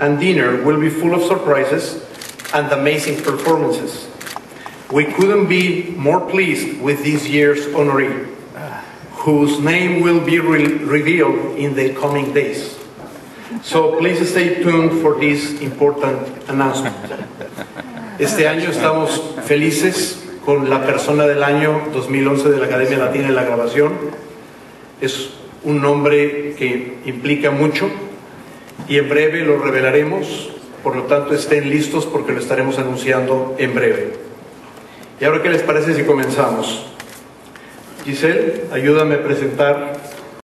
and dinner will be full of surprises and amazing performances. We couldn't be more pleased with this year's honoree, whose name will be re- revealed in the coming days. So please stay tuned for this important announcement. Este año estamos felices con la persona del año 2011 de la Academia Latina de la Grabación. Es un nombre que implica mucho y en breve lo revelaremos, por lo tanto estén listos porque lo estaremos anunciando en breve. ¿Y ahora qué les parece si comenzamos? Giselle, ayúdame a presentar